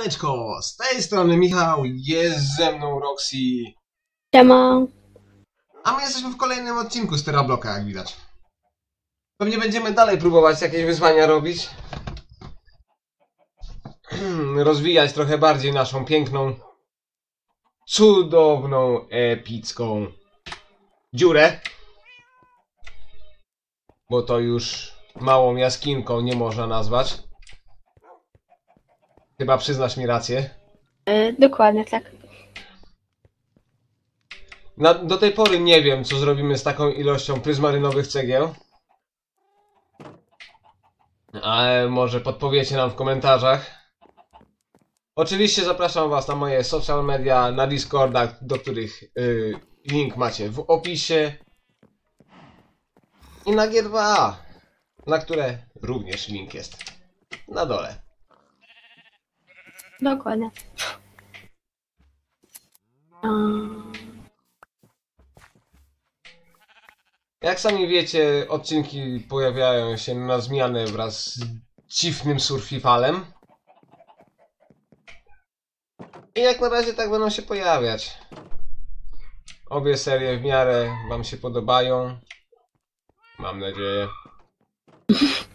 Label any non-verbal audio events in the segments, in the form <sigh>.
Siemaneczko, z tej strony Michał, jest ze mną Roxy, Siema. a my jesteśmy w kolejnym odcinku z Terabloka, jak widać. Pewnie będziemy dalej próbować jakieś wyzwania robić. Rozwijać trochę bardziej naszą piękną, cudowną, epicką dziurę. Bo to już małą jaskinką nie można nazwać. Chyba przyznasz mi rację. Y, dokładnie tak. Na, do tej pory nie wiem, co zrobimy z taką ilością pryzmarynowych cegieł. Ale może podpowiecie nam w komentarzach. Oczywiście zapraszam Was na moje social media, na Discorda, do których y, link macie w opisie. I na G2A, na które również link jest na dole. Dokładnie. Um, Jak sami wiecie, odcinki pojawiają się na zmianę wraz z dziwnym surfifalem. I jak na razie tak będą się pojawiać. Obie serie w miarę Wam się podobają. Mam nadzieję. <laughs>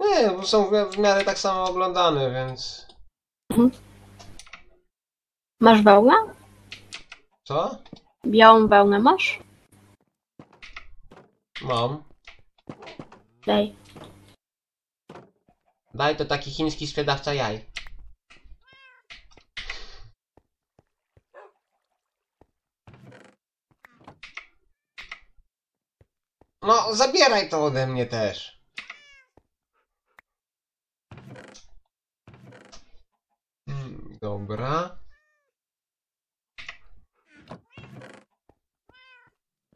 Nie, bo są w, miarę tak samo oglądane, więc. masz wełnę? Co? Białą wełnę masz? Mam. Daj. Daj to taki chiński sprzedawca jaj. No, zabieraj to ode mnie też. Dobra.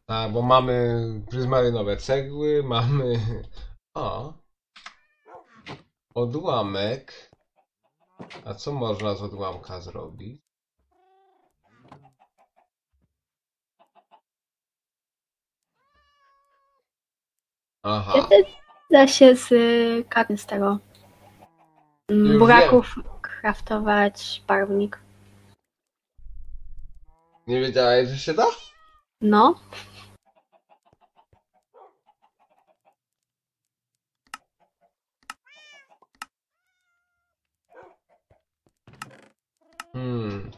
Tak, bo mamy pryzmarynowe cegły, mamy... O, Odłamek. A co można z odłamka zrobić? Aha. Da się z y, karty z tego mm, Już buraków kraftować barwnik? Nie wiedziałeś, że się da? No. Hmm.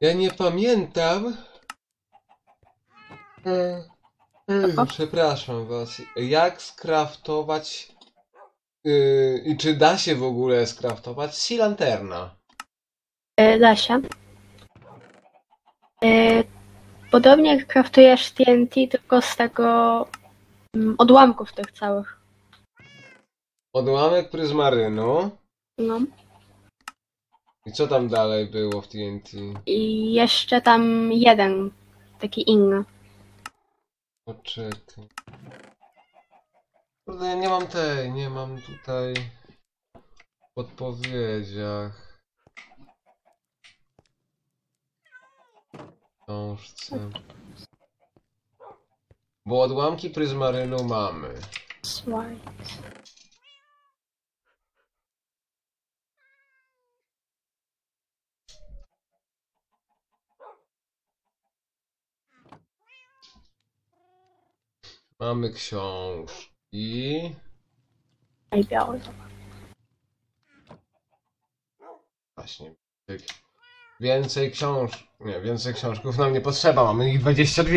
Ja nie pamiętam. E, e. Przepraszam was. Jak skraftować. Yy, I czy da się w ogóle skraftować Sea Lanterna? Y, da się. Y, podobnie jak kraftujesz TNT, tylko z tego mm, odłamków tych całych. Odłamek pryzmarynu. No. I co tam dalej było w TNT? I jeszcze tam jeden, taki inny. Poczekaj. Kurde, ja nie mam tej, nie mam tutaj w podpowiedziach. Książce. Bo odłamki pryzmarynu mamy. Mamy książki. I biały. Właśnie. Więcej książ... Nie, więcej książków nam nie potrzeba, mamy ich 22.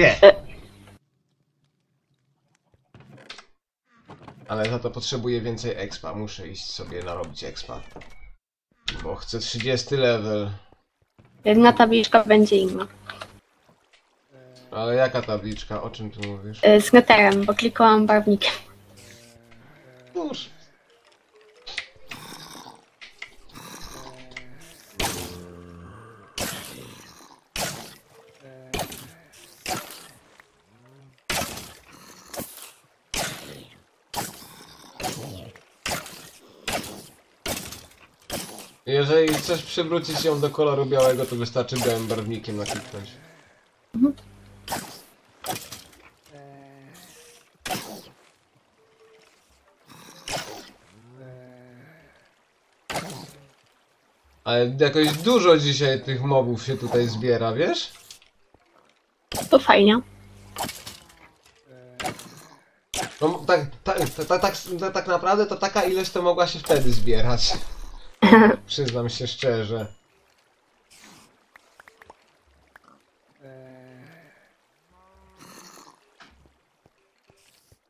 Ale za to potrzebuję więcej expa, muszę iść sobie narobić expa. Bo chcę 30 level. Jedna tabliczka będzie inna. Ale jaka tabliczka? O czym tu mówisz? Y, Z neterem, bo klikałam barwnikiem. chcesz przywrócić ją do koloru białego, to wystarczy białym barwnikiem nakliknąć. Mhm. Ale jakoś dużo dzisiaj tych mobów się tutaj zbiera, wiesz? To fajnie. No tak, tak, tak, tak, tak naprawdę to taka ilość to mogła się wtedy zbierać. <laughs> Przyznam się szczerze.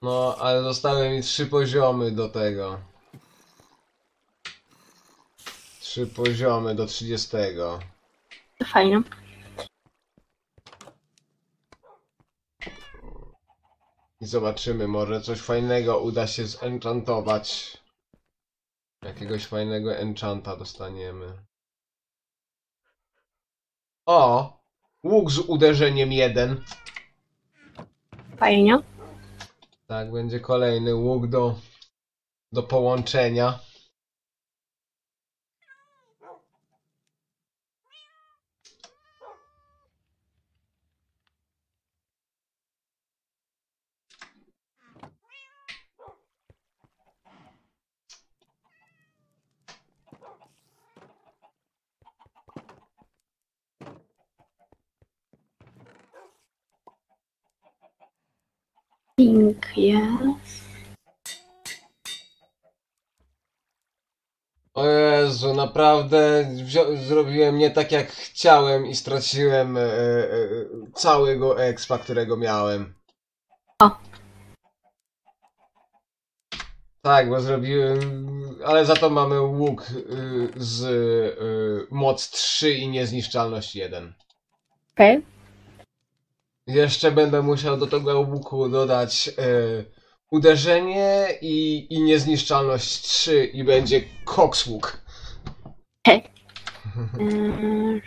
No, ale zostały mi trzy poziomy do tego. Trzy poziomy do 30. To fajnie. I zobaczymy, może coś fajnego uda się zenchantować. Jakiegoś fajnego enchanta dostaniemy. O! Łuk z uderzeniem jeden. Fajnie. Tak, będzie kolejny łuk do, do połączenia. Pink jest. O Jezu, naprawdę zrobiłem nie tak jak chciałem i straciłem e, e, e, całego expa, którego miałem. O. Tak, bo zrobiłem, ale za to mamy łuk y, z y, moc 3 i niezniszczalność 1. Okej. Jeszcze będę musiał do tego łuku dodać y, uderzenie i, i niezniszczalność 3 i będzie koksłuk. Okay. <laughs>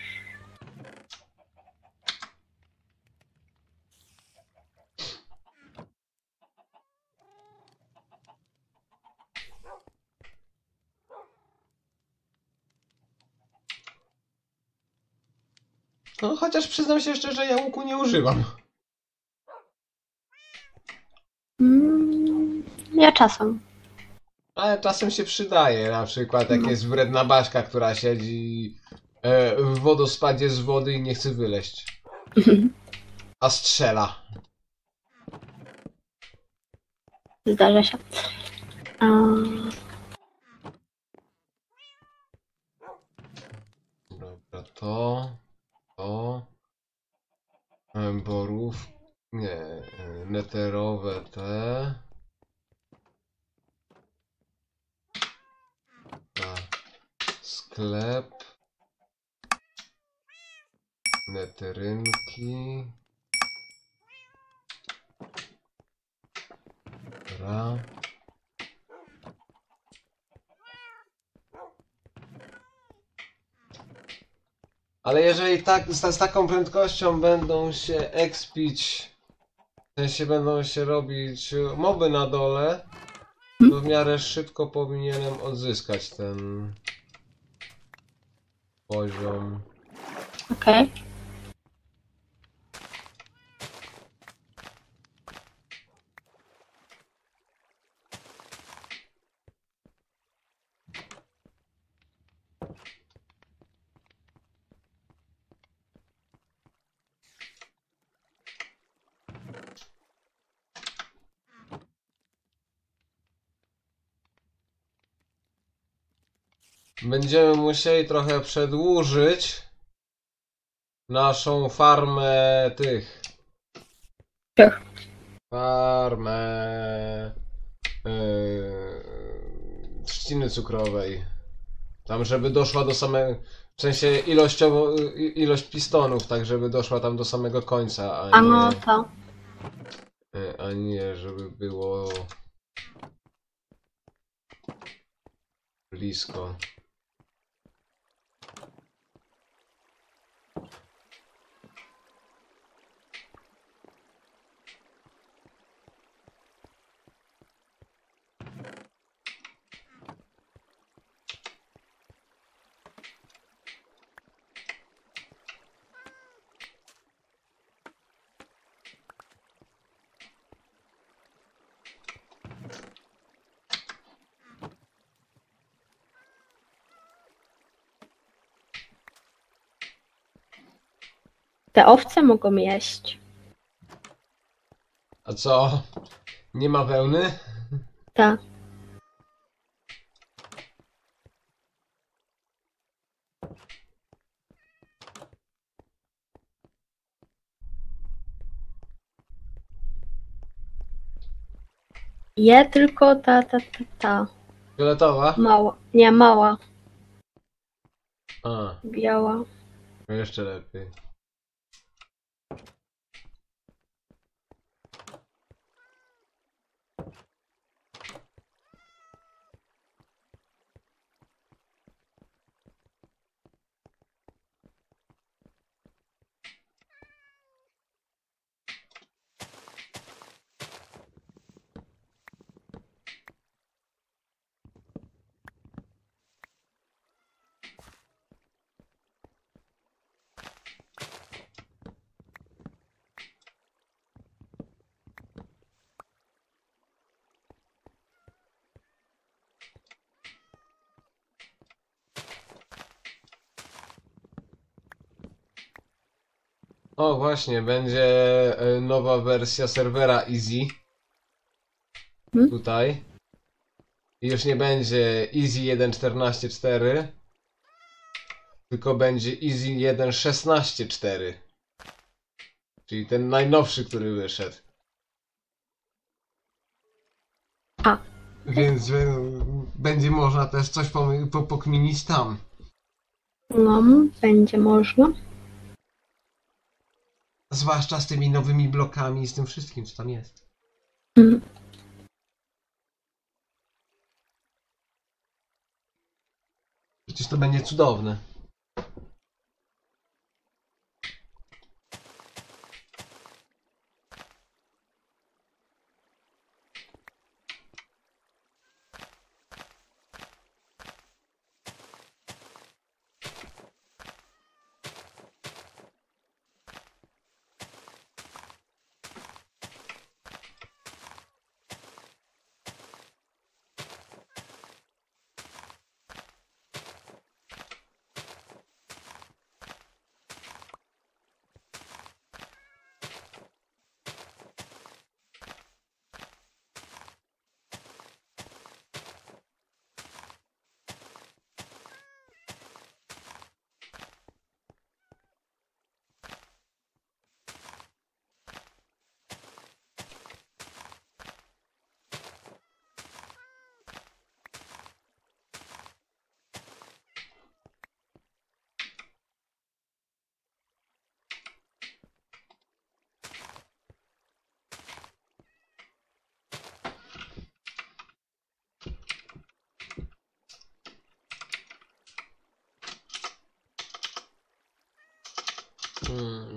No, chociaż przyznam się szczerze, ja łuku nie używam. mm, ja czasem. Ale czasem się przydaje, na przykład jak No. jest wredna baszka, która siedzi e, w wodospadzie z wody i nie chce wyleść, a strzela. Zdarza się. Yy, Dobra, to, to, e, borów, nie, e, neterowe te. Tak, sklep, neterynki. Dobra. Ale jeżeli tak, z, z taką prędkością będą się expić, sensie będą się robić moby na dole, to w miarę szybko powinienem odzyskać ten poziom. Okej. Będziemy musieli trochę przedłużyć naszą farmę tych. Tak. Farmę yy, trzciny cukrowej. Tam, żeby doszła do samego. W sensie ilościowo, ilość pistonów, tak żeby doszła tam do samego końca, a A no to. yy, a nie żeby było blisko. Te owce mogą jeść. A co? Nie ma wełny? Tak. Je tylko ta, ta, ta, ta. Fioletowa? Mała. Nie, mała. A, Biała. jeszcze lepiej. O, właśnie, będzie e, nowa wersja serwera Easy. Hmm? Tutaj. I już nie będzie Easy 1.14.4, tylko będzie Easy 1.16.4. Czyli ten najnowszy, który wyszedł. A. Więc e, będzie można też coś po- pokminić tam. No, będzie można. Zwłaszcza z tymi nowymi blokami i z tym wszystkim, co tam jest. Przecież to będzie cudowne. Mm.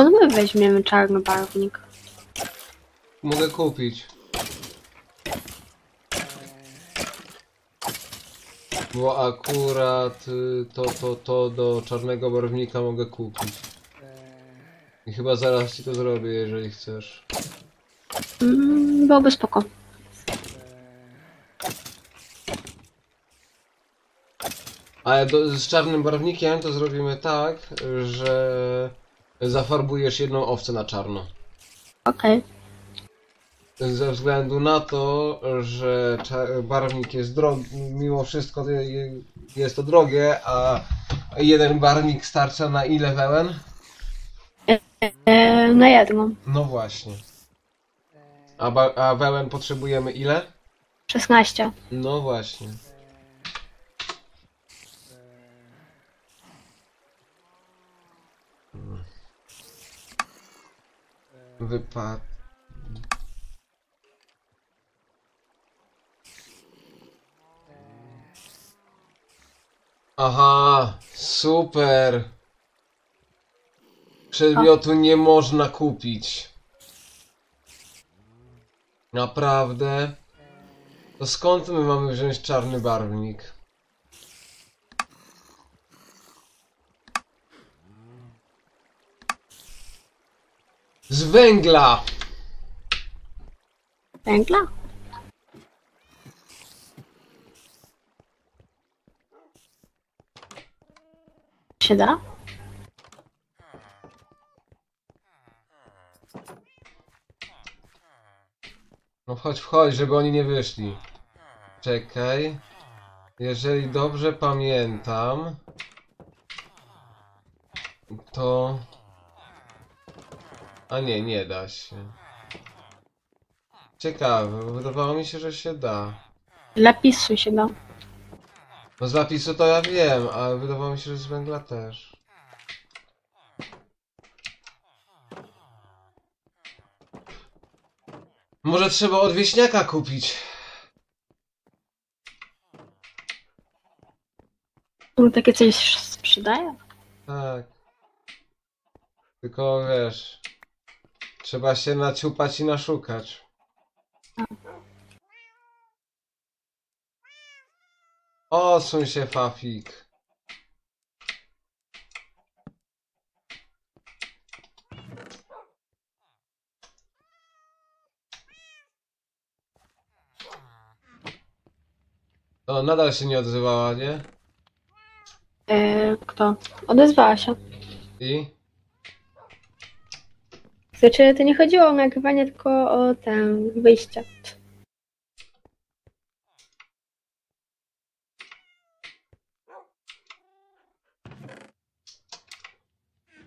Skąd my weźmiemy czarny barwnik? Mogę kupić. Bo akurat y, to, to, to do czarnego barwnika mogę kupić. I chyba zaraz ci to zrobię, jeżeli chcesz. Mm, byłoby spoko. Ale do, z czarnym barwnikiem to zrobimy tak, że zafarbujesz jedną owcę na czarno. Okej. Ze względu na to, że cza- barwnik jest drogi, mimo wszystko to je- jest to drogie, a jeden barwnik starcza na ile wełen? E, na jedną. No właśnie. A, ba- a wełen potrzebujemy ile? 16. No właśnie. Wypad. Aha, super. Przedmiotu nie można kupić. Naprawdę? To skąd my mamy wziąć czarny barwnik? Z węgla! Węgla? Się da? No wchodź, wchodź, żeby oni nie wyszli. Czekaj. Jeżeli dobrze pamiętam, to... A nie, nie da się. Ciekawe, wydawało mi się, że się da. Lapisu się da. No z zapisu to ja wiem, ale wydawało mi się, że z węgla też. Może trzeba od wieśniaka kupić. No takie coś sprzedaje? Tak. Tylko wiesz, trzeba się naciupać i naszukać. Odsuń się, Fafik. O, nadal się nie odzywała, nie? E, kto? Odezwała się. I? Znaczy, to nie chodziło o nagrywanie, tylko o ten wyjście.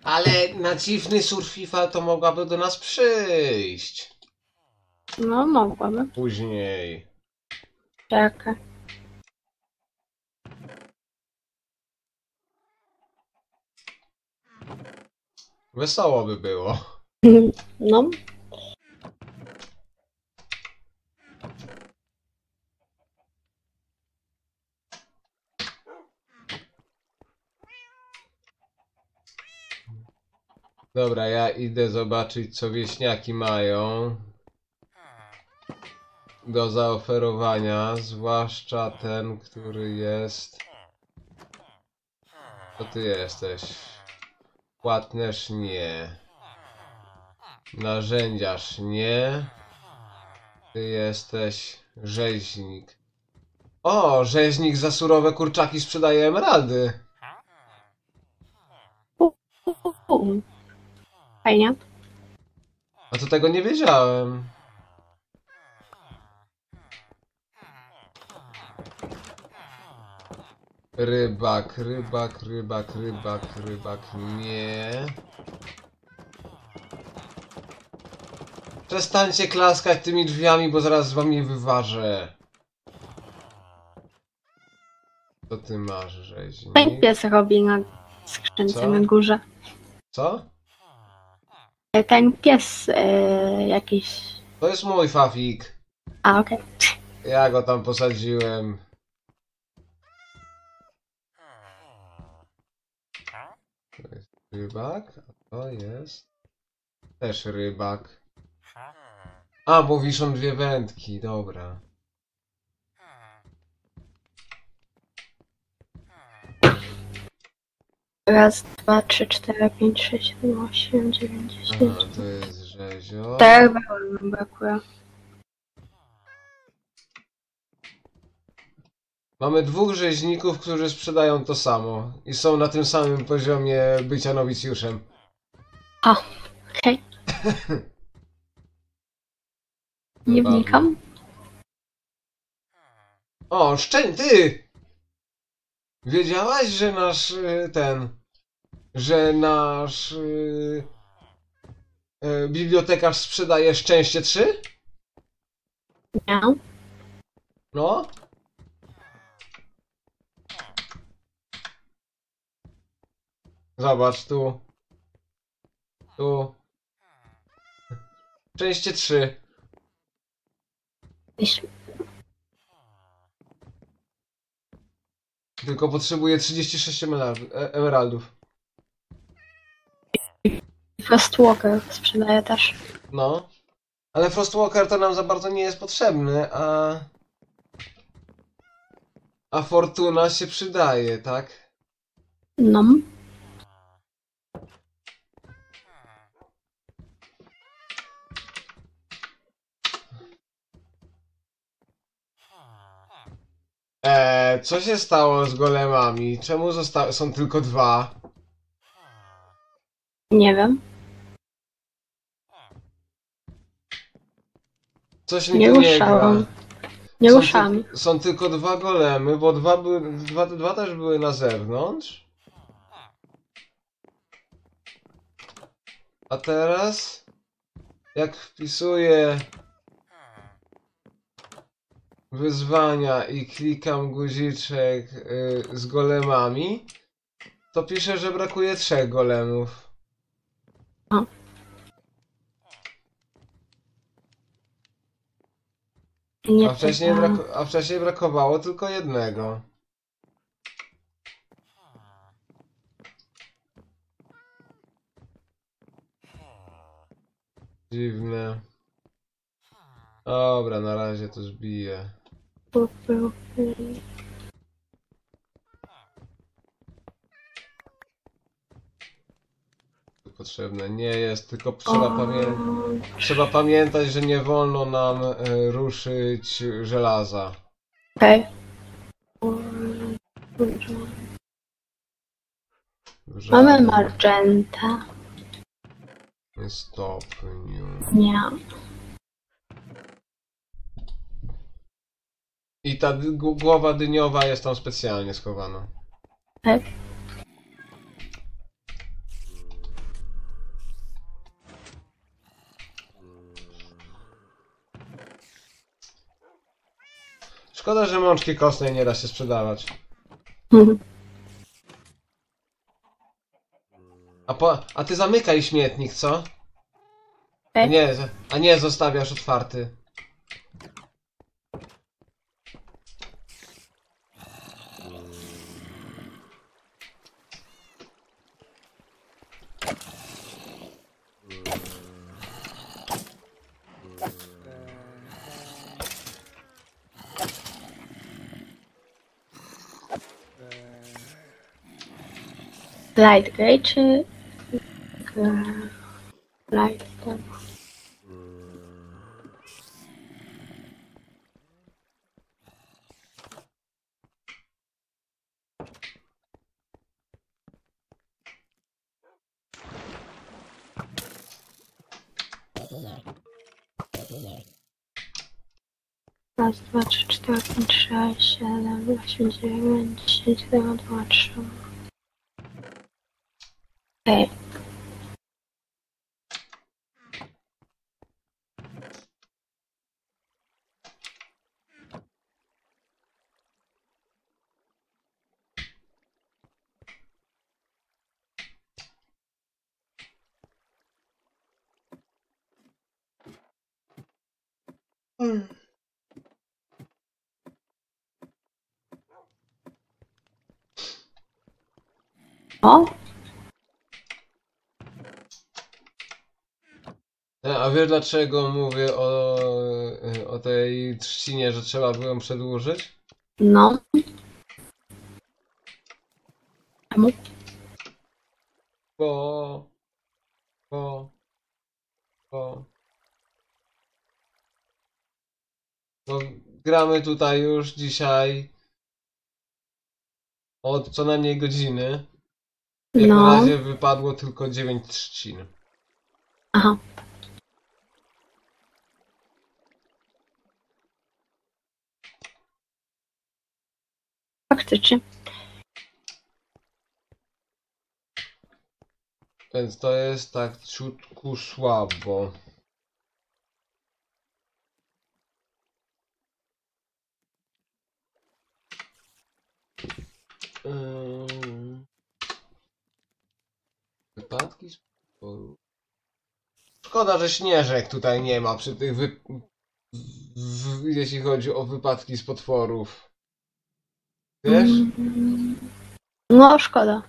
Ale na dziwny surfifa to mogłaby do nas przyjść. No, mogłabym. Później. Czekaj. Wesoło by było. <laughs> No, Dobra, ja idę zobaczyć, co wieśniaki mają do zaoferowania, zwłaszcza ten, który jest. To ty jesteś. Płatnerz nie. Narzędziarz nie. Ty jesteś rzeźnik. O, rzeźnik za surowe kurczaki sprzedaje emeraldy. Fajnie. A to tego nie wiedziałem. Rybak, rybak, rybak, rybak, rybak, nie. Przestańcie klaskać tymi drzwiami, bo zaraz z wami wyważę. Co ty masz, rzeźnik? Ten pies robi na skrzynce Co? na górze. Co? E, Ten pies e, jakiś... To jest mój fafik. A, okej. Ja go tam posadziłem. To jest rybak, a to jest też rybak. A, bo wiszą dwie wędki, dobra. Raz, dwa, trzy, cztery, pięć, sześć, siedem, osiem, dziewięć, dziesięć. to jest rzezio. Tak, mi brakuje. Mamy dwóch rzeźników, którzy sprzedają to samo i są na tym samym poziomie bycia nowicjuszem. Okej. <laughs> Nie Zabawne. wnikam. O, szczęś, ty! Wiedziałaś, że nasz y, ten, że nasz y, y, bibliotekarz sprzedaje szczęście 3? Nie. No? Zobacz tu. Tu. Części 3. Tylko potrzebuję 36 emerald- e- emeraldów. Frostwalker sprzedaje też. No. Ale Frostwalker to nam za bardzo nie jest potrzebny, a... A Fortuna się przydaje, tak? No. Eee, co się stało z golemami? Czemu zosta- są tylko dwa? Nie wiem. Coś mi Nie tu nie gra. ruszałam. Nie Są ty- Są tylko dwa golemy, bo dwa, były, dwa, dwa też były na zewnątrz. A teraz, jak wpisuję wyzwania i klikam guziczek y, z golemami, to pisze, że brakuje trzech golemów. Nie A wcześniej, a wcześniej brakowało tylko jednego. Dziwne. Dobra, na razie to zbiję. To potrzebne nie jest, tylko trzeba, pamię trzeba pamiętać, że nie wolno nam e, ruszyć żelaza. Okej. w Mamy Magenta. stopniu. Nie. I ta dy- gu- głowa dyniowa jest tam specjalnie schowana. Tak. Szkoda, że mączki kostnej nie da się sprzedawać. Mhm. A, po, a ty zamykaj śmietnik, co? A Okej. nie, a nie zostawiasz otwarty. Light Grey czy... Gra- Light. Raz, dwa, trzy, cztery, pięć, sześć, siedem, osiem, dziewięć, dziesięć, dwa, trzy. Okej. O, E, A wiesz dlaczego mówię o, o tej trzcinie, że trzeba było ją przedłużyć? no. Czemu? Bo... Bo... Bo... Bo gramy tutaj już dzisiaj od co najmniej godziny. Jak na No. razie wypadło tylko 9 trzcin. Aha. Faktycznie. Więc to jest tak ciutku słabo. Ym. Wypadki z powodu. Szkoda, że śnieżek tutaj nie ma przy tych wy... w... jeśli chodzi o wypadki z potworów. Wiesz? Mm, No, szkoda.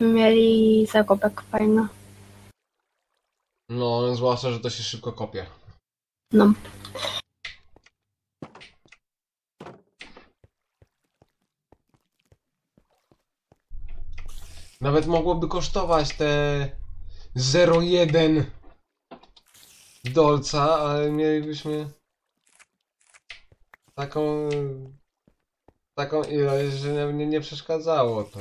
Mieli zakopek fajny. No, zwłaszcza, że to się szybko kopie. No. Nawet mogłoby kosztować te 0,1 dolca, ale mielibyśmy taką taką ilość, że nie, nie przeszkadzało to.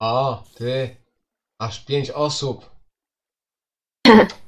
O, ty, aż pięć osób. <laughs>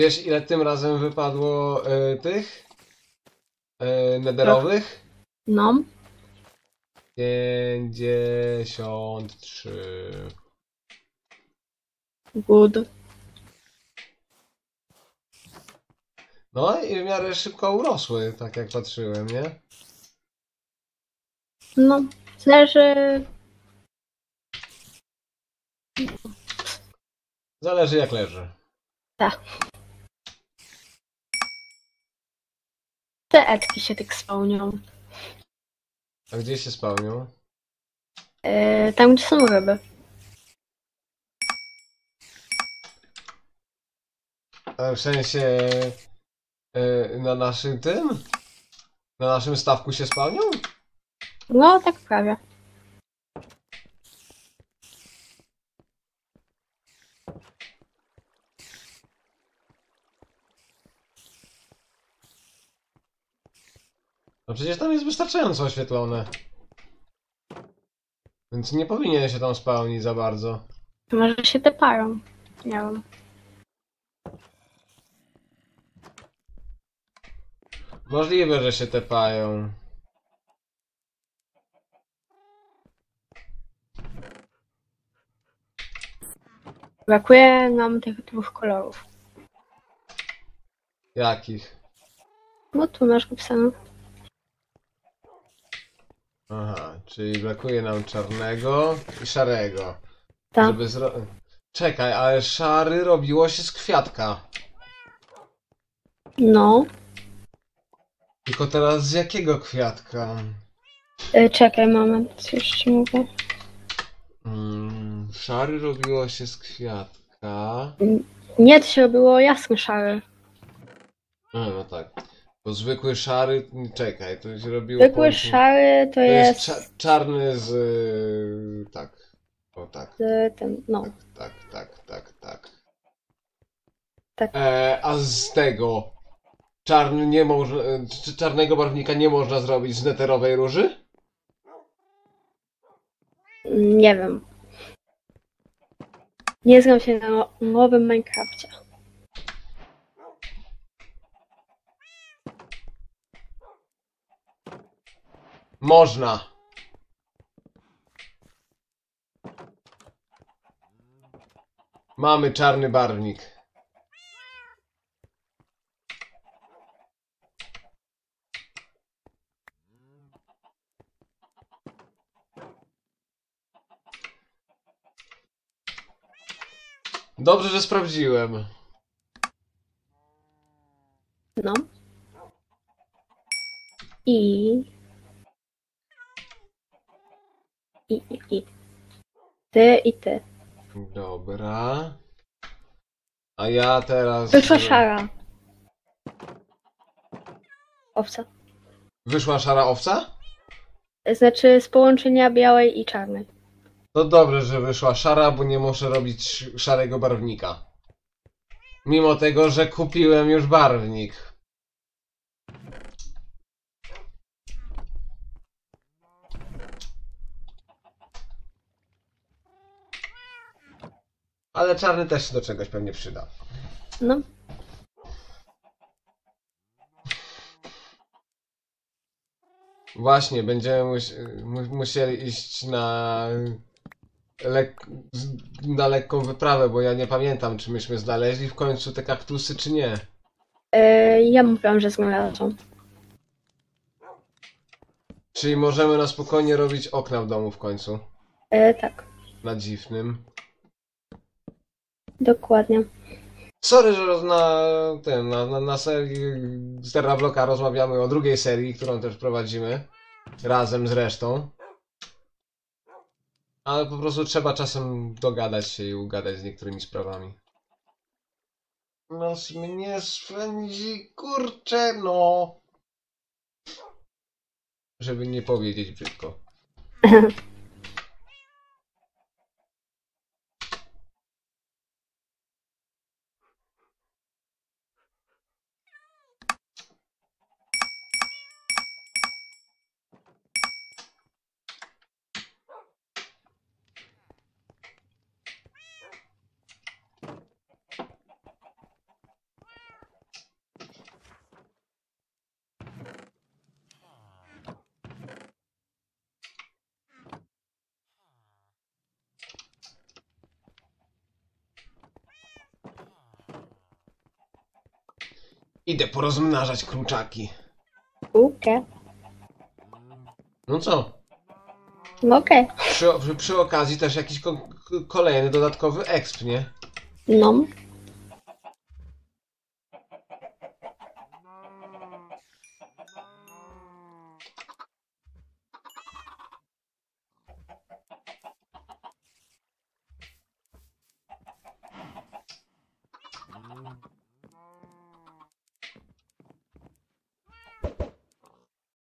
Wiesz, ile tym razem wypadło y, tych y, nederowych? No. 53. Good. No i w miarę szybko urosły, tak jak patrzyłem, nie? No. Zależy. Zależy jak leży. Te etki się tak spełnią. A gdzie się spełnią? Yy, tam, gdzie są ryby. A w sensie y, na naszym tym? Na naszym stawku się spełnią? No, tak prawie. No przecież tam jest wystarczająco oświetlone. Więc nie powinien się tam spełnić za bardzo. Może się te parą. Nie wiem. Możliwe, że się tepają. Brakuje nam tych dwóch kolorów. Jakich? No tu masz napisane. Aha, czyli brakuje nam czarnego i szarego. Tak. Żeby zro... Czekaj, ale szary robiło się z kwiatka. No. Tylko teraz z jakiego kwiatka? Yy, czekaj, moment. Już ci mówię. Mm, szary robiło się z kwiatka. Nie, to się robiło jasny szary. A, no tak. Bo zwykły szary, czekaj, to się robiło... Zwykły szary to To jest jest. cza czarny z... y, tak. O tak. z ten, no. Tak, tak, tak, tak. Tak. E, a z tego czarny nie można, e, czarnego barwnika nie można zrobić z neterowej róży? Nie wiem. Nie znam się na no- nowym Minecrafcie. Można. Mamy czarny barwnik. Dobrze, że sprawdziłem. No. I i, i. Ty i ty. Dobra. A ja teraz... Wyszła szara. Owca. Wyszła szara owca? Znaczy z połączenia białej i czarnej. To dobrze, że wyszła szara, bo nie muszę robić sz- szarego barwnika. Mimo tego, że kupiłem już barwnik. Ale czarny też się do czegoś pewnie przyda. No. Właśnie, będziemy mus mu musieli iść na, lek na lekką wyprawę, bo ja nie pamiętam, czy myśmy znaleźli w końcu te kaktusy, czy nie. E, ja mówiłam, że znalazłam. Czyli możemy na spokojnie robić okna w domu w końcu. E, tak, Na dziwnym. Dokładnie. Sorry, że na tym, na, na, na serii z Terrablocka rozmawiamy o drugiej serii, którą też prowadzimy. Razem z resztą. Ale po prostu trzeba czasem dogadać się i ugadać z niektórymi sprawami. Nos mnie swędzi, kurczę, no. Żeby nie powiedzieć brzydko. <laughs> Idę porozmnażać kruczaki. Okej. No co? No okej. Przy, przy, przy okazji też jakiś ko kolejny dodatkowy exp, nie? No.